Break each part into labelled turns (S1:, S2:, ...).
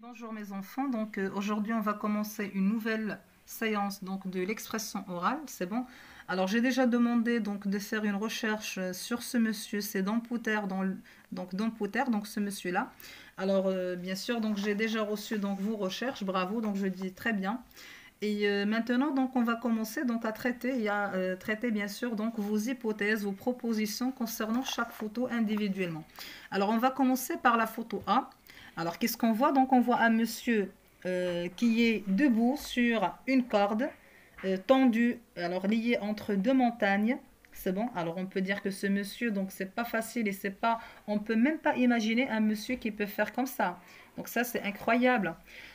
S1: bonjour mes enfants. Donc euh, aujourd'hui on va commencer une nouvelle séance donc de l'expression orale, c'est bon? Alors j'ai déjà demandé donc de faire une recherche euh, sur ce monsieur, c'est Dampouter donc Dampouter, donc ce monsieur là. Alors euh, bien sûr donc j'ai déjà reçu donc vos recherches, bravo donc je dis très bien. Et maintenant donc on va commencer donc à traiter, traiter bien sûr donc vos hypothèses, vos propositions concernant chaque photo individuellement. Alors on va commencer par la photo A. Alors, qu'est-ce qu'on voit? Donc, on voit un monsieur euh, qui est debout sur une corde euh, tendue, alors liée entre deux montagnes. C'est bon? Alors, on peut dire que ce monsieur, donc, c'est pas facile et c'est pas, on peut même pas imaginer un monsieur qui peut faire comme ça. Donc, ça, c'est incroyable.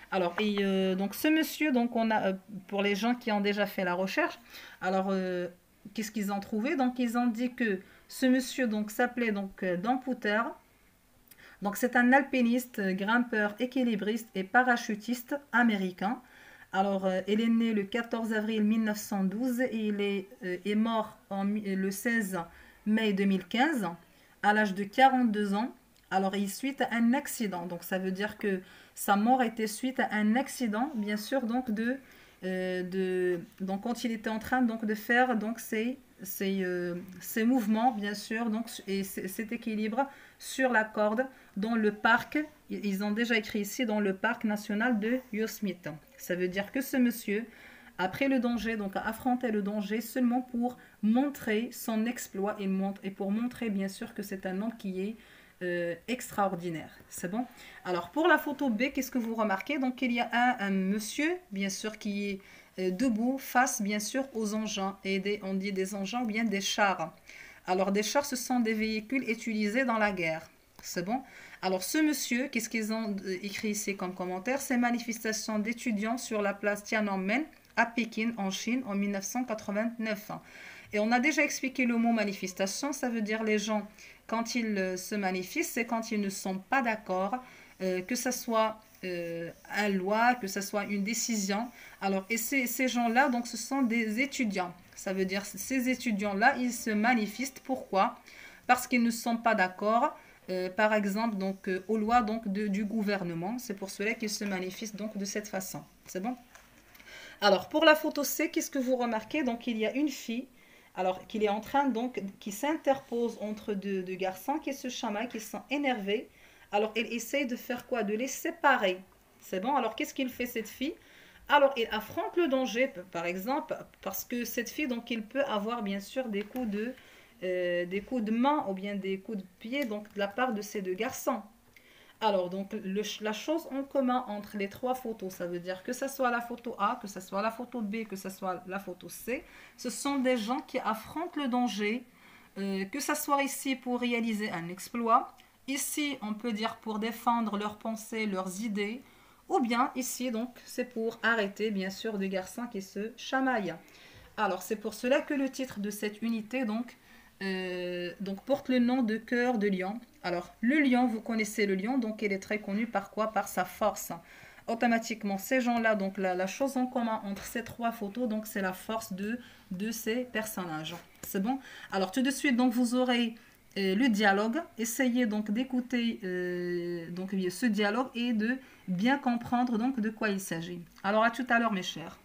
S1: Alors, et euh, donc, ce monsieur, donc, on a, pour les gens qui ont déjà fait la recherche, alors, qu'est-ce qu'ils ont trouvé? Donc, ils ont dit que ce monsieur, donc, s'appelait donc Dampouter. Donc c'est un alpiniste, grimpeur, équilibriste et parachutiste américain. Alors euh, il est né le 14 avril 1912 et il est, euh, mort en, le 16 mai 2015 à l'âge de 42 ans. Alors il suite à un accident. Donc ça veut dire que sa mort était suite à un accident, bien sûr, donc de, euh, de donc quand il était en train donc de faire donc ses, ses, ses mouvements, bien sûr, donc et cet équilibre sur la corde dans le parc, ils ont déjà écrit ici, dans le parc national de Yosemite. Ça veut dire que ce monsieur, après le danger, donc a affronté le danger seulement pour montrer son exploit et, et pour montrer bien sûr que c'est un homme qui est euh, extraordinaire. C'est bon? Alors pour la photo B, qu'est-ce que vous remarquez? Donc il y a un, monsieur, bien sûr, qui est euh, debout face bien sûr aux engins. Et des, on dit des engins ou bien des chars. Alors des chars, ce sont des véhicules utilisés dans la guerre. C'est bon? Alors ce monsieur, qu'est-ce qu'ils ont euh, écrit ici comme commentaire? C'est manifestation d'étudiants sur la place Tiananmen à Pékin, en Chine, en 1989. Et on a déjà expliqué le mot manifestation, ça veut dire les gens, quand ils euh, se manifestent, c'est quand ils ne sont pas d'accord, euh, que ce soit euh, une loi, que ce soit une décision. Alors, et ces, gens-là, donc, ce sont des étudiants. Ça veut dire, ces étudiants-là, ils se manifestent. Pourquoi? Parce qu'ils ne sont pas d'accord euh, par exemple, donc, aux lois donc, du gouvernement. C'est pour cela qu'il se manifeste donc de cette façon. C'est bon? Alors, pour la photo C, qu'est-ce que vous remarquez? Donc, il y a une fille, alors qu'il est en train, donc, qui s'interpose entre deux, garçons qui se chamaillent, qui sont énervés. Alors, elle essaye de faire quoi? De les séparer. C'est bon? Alors, qu'est-ce qu'il fait, cette fille? Alors, il affronte le danger, par exemple, parce que cette fille, donc, il peut avoir, bien sûr, des coups de euh, des coups de main ou bien des coups de pied donc de la part de ces deux garçons. Alors, donc, la chose en commun entre les trois photos, ça veut dire que ce soit la photo A, que ce soit la photo B, que ce soit la photo C, ce sont des gens qui affrontent le danger, euh, que ce soit ici pour réaliser un exploit, ici, on peut dire pour défendre leurs pensées, leurs idées, ou bien ici, donc, c'est pour arrêter, bien sûr, des garçons qui se chamaillent. Alors, c'est pour cela que le titre de cette unité, donc, euh, donc porte le nom de cœur de lion. Alors, le lion, vous connaissez le lion, donc il est très connu par quoi? Par sa force. Automatiquement, ces gens-là, donc la, la, chose en commun entre ces trois photos, donc c'est la force de, de ces personnages. C'est bon? Alors, tout de suite, donc vous aurez euh, le dialogue. Essayez donc d'écouter euh, donc ce dialogue et de bien comprendre donc de quoi il s'agit. Alors, à tout à l'heure, mes chers.